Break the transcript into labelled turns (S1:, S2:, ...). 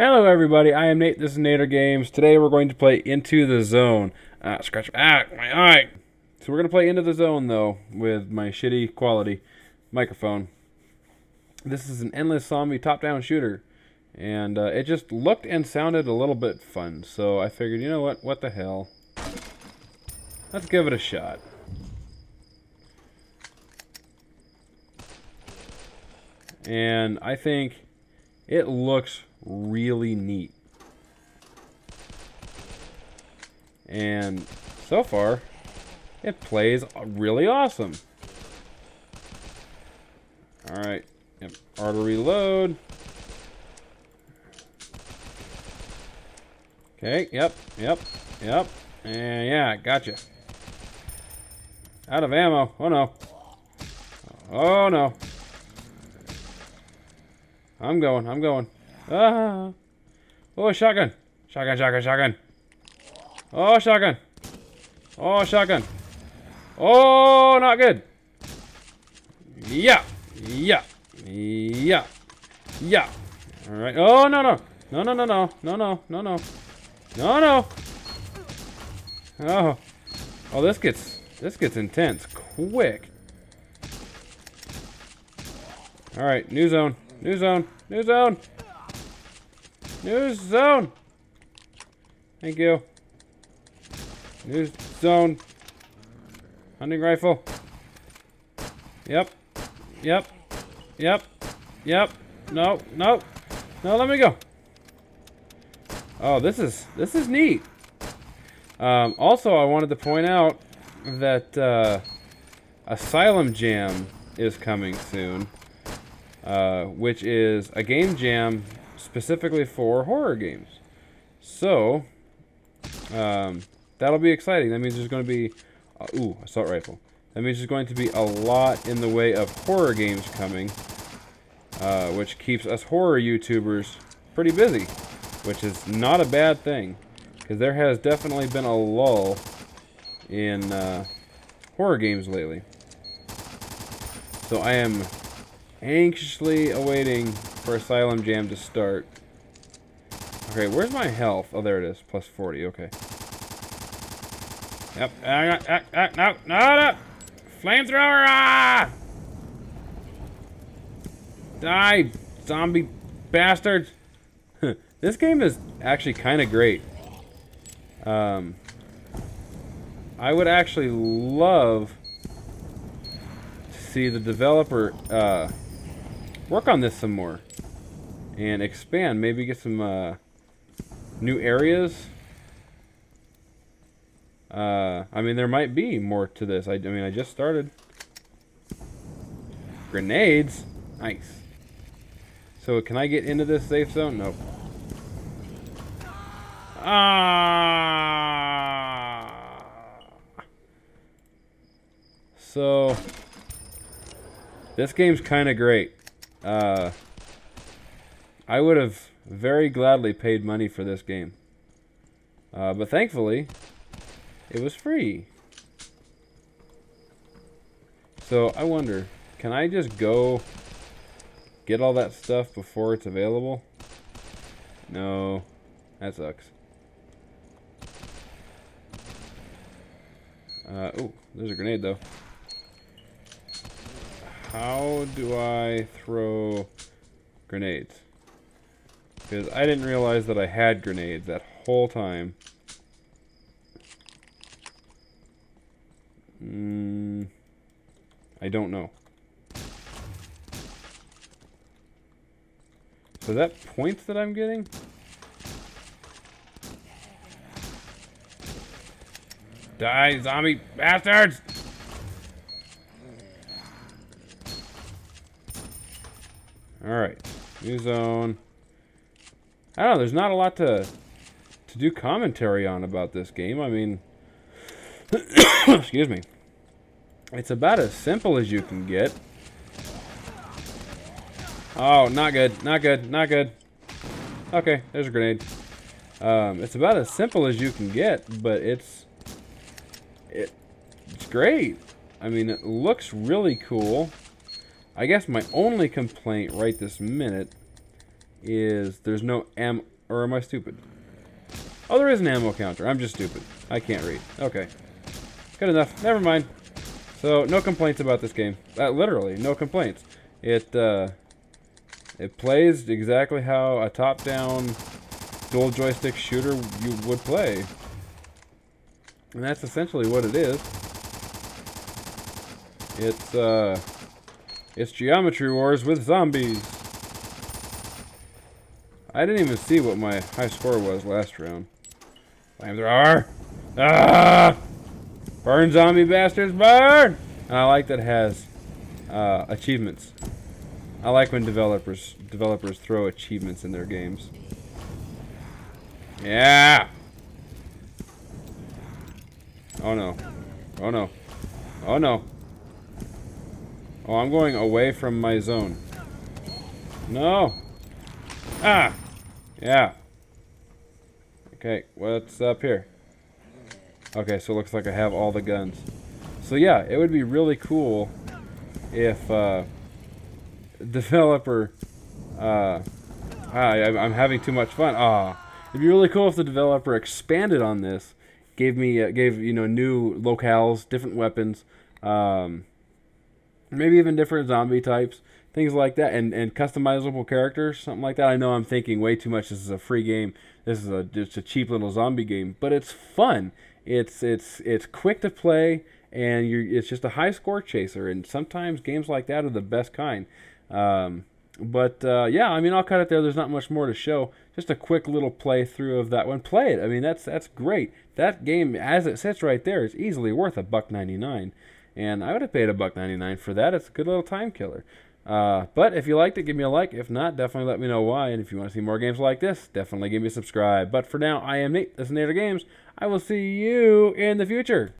S1: Hello everybody, I am Nate, this is Natergamez. Today we're going to play In the Zone. Ah, scratch, ah, my eye! So we're going to play In the Zone though, with my shitty quality microphone. This is an endless zombie top-down shooter. And uh, it just looked and sounded a little bit fun, so I figured, you know what, what the hell. Let's give it a shot. And I think it looks really neat. And so far, it plays really awesome. Alright, yep, auto reload. Okay, yep, yep, yep. And yeah, gotcha. Out of ammo. Oh no. Oh no. I'm going, I'm going. Ah. Oh, shotgun. Shotgun, shotgun, shotgun. Oh, shotgun. Oh, shotgun. Oh, not good. Yeah. Yeah. Yeah. Yeah. All right. Oh, no, no. No, no, no, no. No, no, no, no. No, no. Oh. Oh, this gets, this gets intense quick. All right. New zone. New zone. New zone. New zone. Thank you. New zone. Hunting rifle. Yep. Yep. Yep. Yep. No. No. No, let me go. Oh, this is this is neat. Um, also, I wanted to point out that uh, Asylum Jam is coming soon, uh, which is a game jam specifically for horror games. So, um, that'll be exciting. That means there's going to be, uh, ooh, assault rifle. That means there's going to be a lot in the way of horror games coming, uh, which keeps us horror YouTubers pretty busy, which is not a bad thing, because there has definitely been a lull in uh, horror games lately. So I am anxiously awaiting for Asylum Jam to start. Okay, where's my health? Oh, there it is. Plus 40. Okay. Yep. Ah, ah, ah, no, no, no. Flamethrower! Ah! Die, zombie bastards! this game is actually kind of great. Um, I would actually love to see the developer uh, work on this some more and expand. Maybe get some uh, new areas. Uh, I mean, there might be more to this. I, I mean, I just started. Grenades? Nice. So can I get into this safe zone? Nope. Ah. So this game's kind of great. Uh, I would have very gladly paid money for this game. Uh, but thankfully, it was free. So I wonder, can I just go get all that stuff before it's available? No, that sucks. Uh, oh, there's a grenade though. How do I throw grenades? Because I didn't realize that I had grenades that whole time. Mm, I don't know. So that points that I'm getting? Die, zombie bastards! Alright. New zone. I don't know, there's not a lot to to do commentary on about this game. I mean, excuse me. It's about as simple as you can get. Oh, not good, not good, not good. Okay, there's a grenade. Um, it's about as simple as you can get, but it's it it's great. I mean, it looks really cool. I guess my only complaint right this minute is there's no am or am I stupid? Oh, there is an ammo counter. I'm just stupid. I can't read. Okay. Good enough. Never mind. So, no complaints about this game. Uh, literally, no complaints. It, uh, it plays exactly how a top-down dual joystick shooter you would play. And that's essentially what it is. It's, uh, it's Geometry Wars with zombies. I didn't even see what my high score was last round. Flamethrower! Ah! Burn, zombie bastards, burn! And I like that it has uh, achievements. I like when developers developers throw achievements in their games. Yeah! Oh no. Oh no. Oh no. Oh, I'm going away from my zone. No! Ah! Yeah. Okay, what's up here? Okay, so it looks like I have all the guns. So yeah, it would be really cool if uh, developer... Uh, I, I'm having too much fun. Ah, it'd be really cool if the developer expanded on this, gave me uh, gave you know new locales, different weapons, um, maybe even different zombie types, things like that, and and customizable characters, something like that. I know I'm thinking way too much. This is a free game. This is a just a cheap little zombie game, but it's fun. It's it's it's quick to play, and you're it's just a high score chaser. And sometimes games like that are the best kind. Um, but uh, yeah, I mean, I'll cut it there. There's not much more to show. Just a quick little playthrough of that one. Play it. I mean, that's that's great. That game, as it sits right there, is easily worth a buck ninety nine, and I would have paid a buck ninety nine for that. It's a good little time killer. Uh, but if you liked it, give me a like. If not, definitely let me know why. And if you want to see more games like this, definitely give me a subscribe. But for now, I am Nate. This is Natergamez. I will see you in the future.